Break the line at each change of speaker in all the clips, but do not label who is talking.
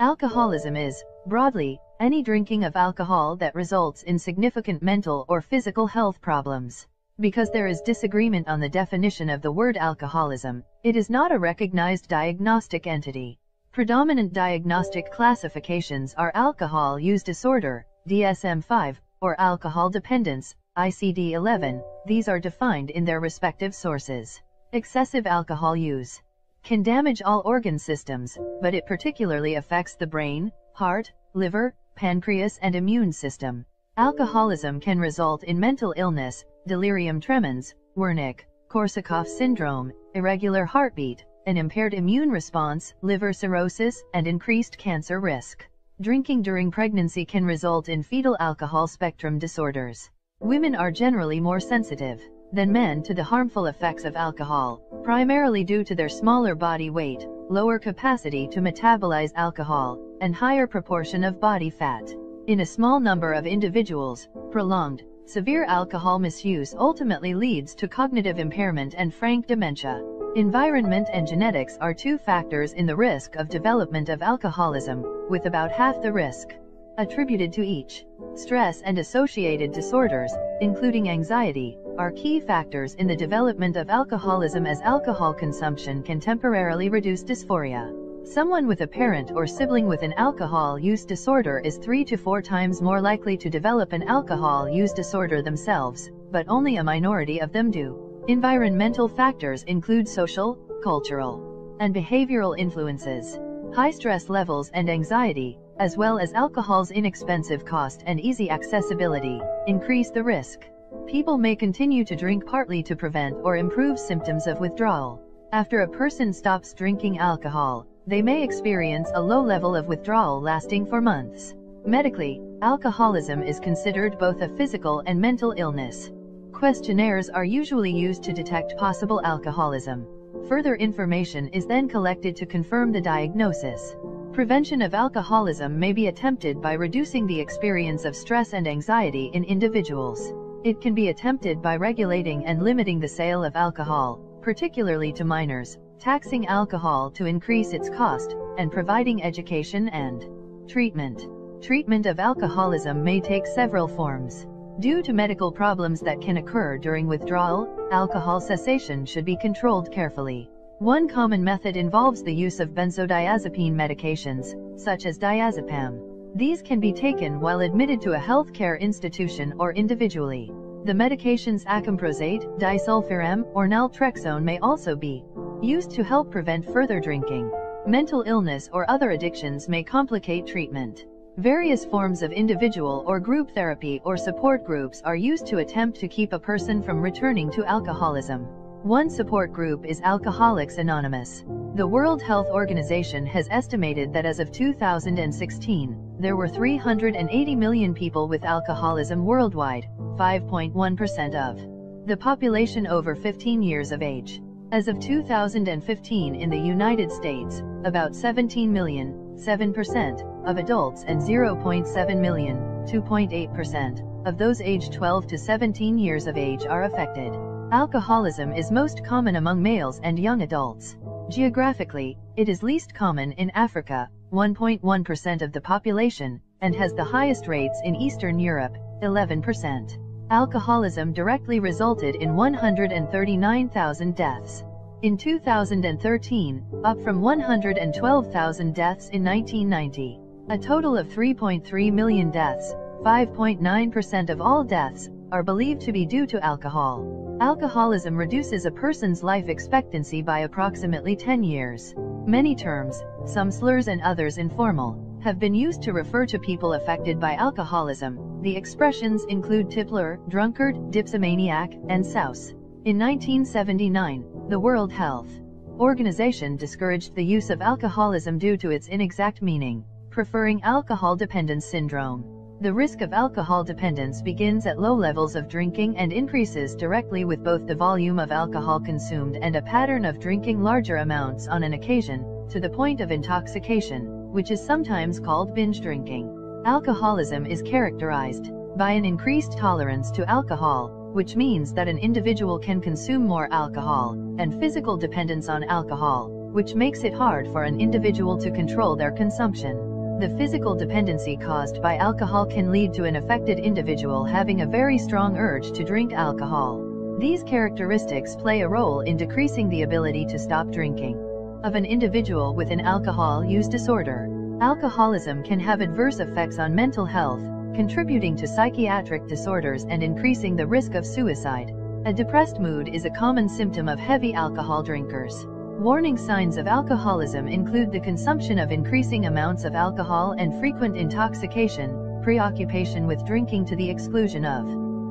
Alcoholism is, broadly, any drinking of alcohol that results in significant mental or physical health problems. Because there is disagreement on the definition of the word alcoholism, it is not a recognized diagnostic entity. Predominant diagnostic classifications are alcohol use disorder, DSM-5, or alcohol dependence, ICD-11. These are defined in their respective sources. Excessive alcohol use can damage all organ systems, but it particularly affects the brain, heart, liver, pancreas and immune system. Alcoholism can result in mental illness, delirium tremens, Wernicke-Korsakoff syndrome, irregular heartbeat, an impaired immune response, liver cirrhosis, and increased cancer risk. Drinking during pregnancy can result in fetal alcohol spectrum disorders. Women are generally more sensitive than men to the harmful effects of alcohol, primarily due to their smaller body weight, lower capacity to metabolize alcohol, and higher proportion of body fat. In a small number of individuals, prolonged, severe alcohol misuse ultimately leads to cognitive impairment and frank dementia. Environment and genetics are two factors in the risk of development of alcoholism, with about half the risk attributed to each. Stress and associated disorders, including anxiety, are key factors in the development of alcoholism as alcohol consumption can temporarily reduce dysphoria. Someone with a parent or sibling with an alcohol use disorder is 3 to 4 times more likely to develop an alcohol use disorder themselves, but only a minority of them do. Environmental factors include social, cultural, and behavioral influences. High stress levels and anxiety, as well as alcohol's inexpensive cost and easy accessibility, increase the risk. People may continue to drink partly to prevent or improve symptoms of withdrawal. After a person stops drinking alcohol, they may experience a low level of withdrawal lasting for months. Medically, alcoholism is considered both a physical and mental illness. Questionnaires are usually used to detect possible alcoholism. Further information is then collected to confirm the diagnosis. Prevention of alcoholism may be attempted by reducing the experience of stress and anxiety in individuals. It can be attempted by regulating and limiting the sale of alcohol, particularly to minors, taxing alcohol to increase its cost, and providing education and treatment. Treatment of alcoholism may take several forms. Due to medical problems that can occur during withdrawal, alcohol cessation should be controlled carefully. One common method involves the use of benzodiazepine medications, such as diazepam. These can be taken while admitted to a healthcare institution or individually. The medications acamprosate, disulfiram, or naltrexone may also be used to help prevent further drinking. Mental illness or other addictions may complicate treatment. Various forms of individual or group therapy or support groups are used to attempt to keep a person from returning to alcoholism. One support group is Alcoholics Anonymous. The World Health Organization has estimated that as of 2016, there were 380 million people with alcoholism worldwide, 5.1% of the population over 15 years of age. As of 2015 in the United States, about 17 million, 7%, of adults and 0.7 million, 2.8%, of those aged 12 to 17 years of age are affected. Alcoholism is most common among males and young adults. Geographically, it is least common in Africa, 1.1% of the population, and has the highest rates in Eastern Europe, 11%. Alcoholism directly resulted in 139,000 deaths. In 2013, up from 112,000 deaths in 1990. A total of 3.3 million deaths, 5.9% of all deaths, are believed to be due to alcohol. Alcoholism reduces a person's life expectancy by approximately 10 years. Many terms, some slurs and others informal, have been used to refer to people affected by alcoholism. The expressions include tippler, drunkard, dipsomaniac, and souse. In 1979, the World Health Organization discouraged the use of alcoholism due to its inexact meaning, preferring alcohol dependence syndrome. The risk of alcohol dependence begins at low levels of drinking and increases directly with both the volume of alcohol consumed and a pattern of drinking larger amounts on an occasion, to the point of intoxication which is sometimes called binge drinking. Alcoholism is characterized by an increased tolerance to alcohol, which means that an individual can consume more alcohol, and physical dependence on alcohol, which makes it hard for an individual to control their consumption. The physical dependency caused by alcohol can lead to an affected individual having a very strong urge to drink alcohol. These characteristics play a role in decreasing the ability to stop drinking. Of an individual with an alcohol use disorder, alcoholism can have adverse effects on mental health, contributing to psychiatric disorders and increasing the risk of suicide. A depressed mood is a common symptom of heavy alcohol drinkers. Warning signs of alcoholism include the consumption of increasing amounts of alcohol and frequent intoxication, preoccupation with drinking to the exclusion of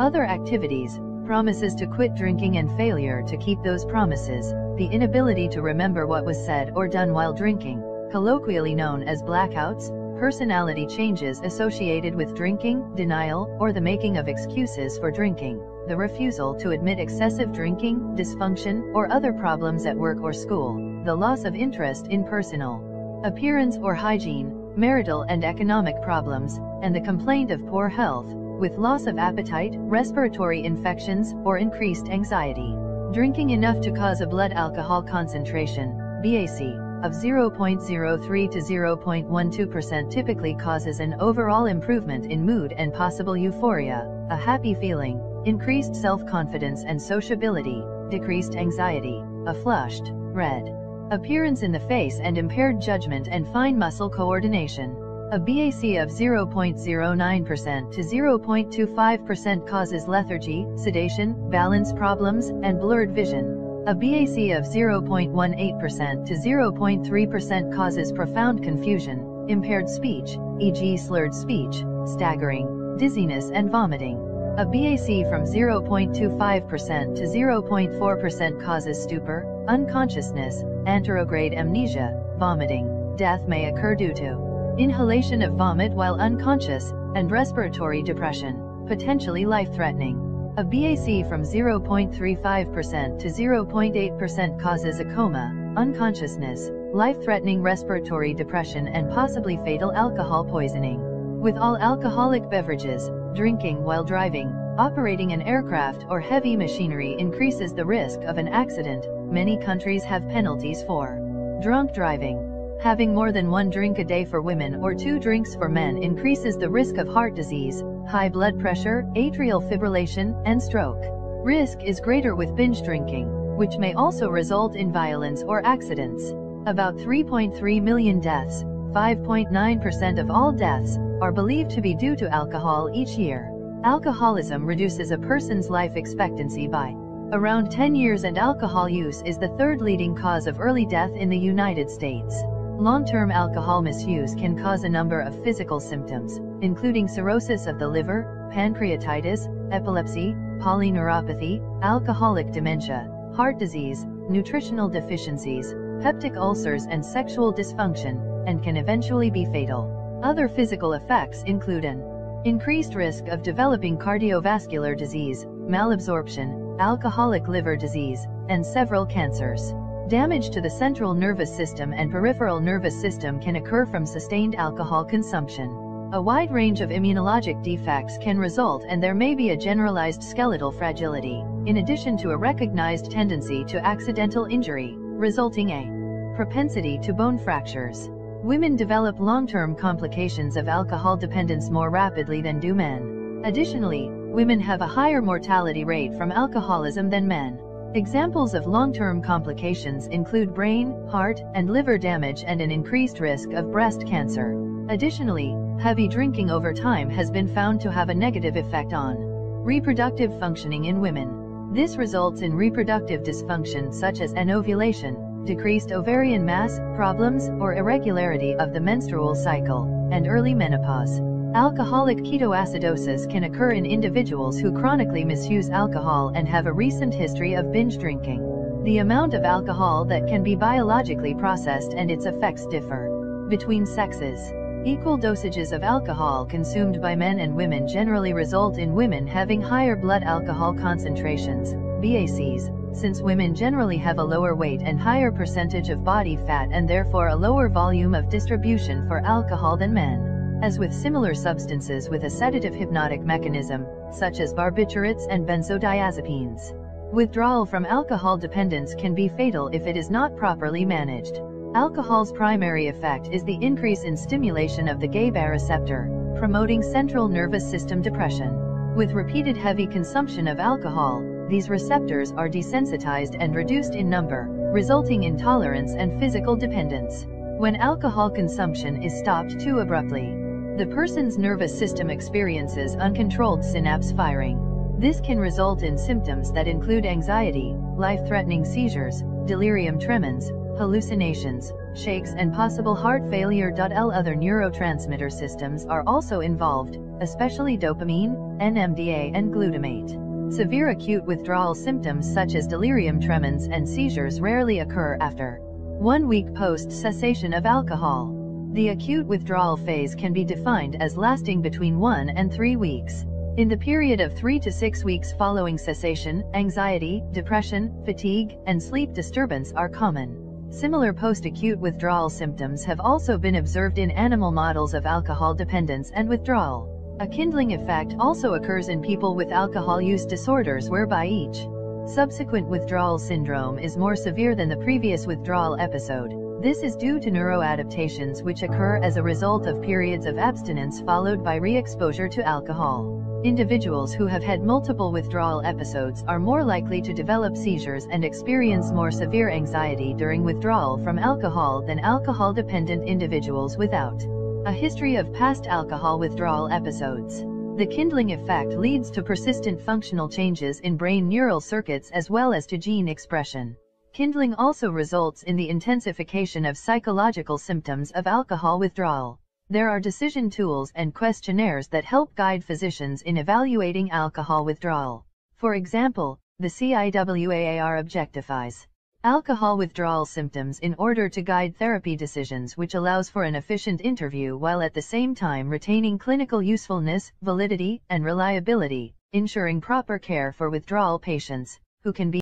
other activities, promises to quit drinking and failure to keep those promises, the inability to remember what was said or done while drinking, colloquially known as blackouts, personality changes associated with drinking, denial, or the making of excuses for drinking, the refusal to admit excessive drinking, dysfunction, or other problems at work or school, the loss of interest in personal appearance or hygiene, marital and economic problems, and the complaint of poor health, with loss of appetite, respiratory infections, or increased anxiety. Drinking enough to cause a blood alcohol concentration, BAC, of 0.03 to 0.12% typically causes an overall improvement in mood and possible euphoria, a happy feeling, increased self-confidence and sociability, decreased anxiety, a flushed, red appearance in the face and impaired judgment and fine muscle coordination. A BAC of 0.09% to 0.25% causes lethargy, sedation, balance problems, and blurred vision. A BAC of 0.18% to 0.3% causes profound confusion, impaired speech, e.g. slurred speech, staggering, dizziness and vomiting. A BAC from 0.25% to 0.4% causes stupor, unconsciousness, anterograde amnesia, vomiting. Death may occur due to inhalation of vomit while unconscious, and respiratory depression, potentially life-threatening. A BAC from 0.35% to 0.8% causes a coma, unconsciousness, life-threatening respiratory depression and possibly fatal alcohol poisoning. With all alcoholic beverages, drinking while driving, operating an aircraft or heavy machinery increases the risk of an accident. Many countries have penalties for drunk driving. Having more than one drink a day for women or two drinks for men increases the risk of heart disease, high blood pressure, atrial fibrillation, and stroke. Risk is greater with binge drinking, which may also result in violence or accidents. About 3.3 million deaths, 5.9% of all deaths, are believed to be due to alcohol each year. Alcoholism reduces a person's life expectancy by around 10 years and alcohol use is the third leading cause of early death in the United States. Long-term alcohol misuse can cause a number of physical symptoms, including cirrhosis of the liver, pancreatitis, epilepsy, polyneuropathy, alcoholic dementia, heart disease, nutritional deficiencies, peptic ulcers and sexual dysfunction, and can eventually be fatal. Other physical effects include an increased risk of developing cardiovascular disease, malabsorption, alcoholic liver disease, and several cancers. Damage to the central nervous system and peripheral nervous system can occur from sustained alcohol consumption. A wide range of immunologic defects can result and there may be a generalized skeletal fragility, in addition to a recognized tendency to accidental injury, resulting a propensity to bone fractures. Women develop long-term complications of alcohol dependence more rapidly than do men. Additionally, women have a higher mortality rate from alcoholism than men. Examples of long-term complications include brain, heart, and liver damage and an increased risk of breast cancer. Additionally, heavy drinking over time has been found to have a negative effect on reproductive functioning in women. This results in reproductive dysfunction such as anovulation, decreased ovarian mass, problems or irregularity of the menstrual cycle, and early menopause. Alcoholic ketoacidosis can occur in individuals who chronically misuse alcohol and have a recent history of binge drinking. The amount of alcohol that can be biologically processed and its effects differ between sexes. Equal dosages of alcohol consumed by men and women generally result in women having higher blood alcohol concentrations, BACs, since women generally have a lower weight and higher percentage of body fat and therefore a lower volume of distribution for alcohol than men. As with similar substances with a sedative hypnotic mechanism, such as barbiturates and benzodiazepines. Withdrawal from alcohol dependence can be fatal if it is not properly managed. Alcohol's primary effect is the increase in stimulation of the GABA receptor, promoting central nervous system depression. With repeated heavy consumption of alcohol, these receptors are desensitized and reduced in number, resulting in tolerance and physical dependence. When alcohol consumption is stopped too abruptly, the person's nervous system experiences uncontrolled synapse firing. This can result in symptoms that include anxiety, life-threatening seizures, delirium tremens, hallucinations, shakes and possible heart failure. L other neurotransmitter systems are also involved, especially dopamine, NMDA and glutamate. Severe acute withdrawal symptoms such as delirium tremens and seizures rarely occur after one week post-cessation of alcohol. The acute withdrawal phase can be defined as lasting between 1 and 3 weeks. In the period of 3 to 6 weeks following cessation, anxiety, depression, fatigue, and sleep disturbance are common. Similar post-acute withdrawal symptoms have also been observed in animal models of alcohol dependence and withdrawal. A kindling effect also occurs in people with alcohol use disorders whereby each subsequent withdrawal syndrome is more severe than the previous withdrawal episode. This is due to neuroadaptations which occur as a result of periods of abstinence followed by re-exposure to alcohol. Individuals who have had multiple withdrawal episodes are more likely to develop seizures and experience more severe anxiety during withdrawal from alcohol than alcohol-dependent individuals without a history of past alcohol withdrawal episodes. The kindling effect leads to persistent functional changes in brain neural circuits as well as to gene expression. Kindling also results in the intensification of psychological symptoms of alcohol withdrawal. There are decision tools and questionnaires that help guide physicians in evaluating alcohol withdrawal. For example, the CIWA-Ar objectifies alcohol withdrawal symptoms in order to guide therapy decisions which allows for an efficient interview while at the same time retaining clinical usefulness, validity, and reliability, ensuring proper care for withdrawal patients, who can be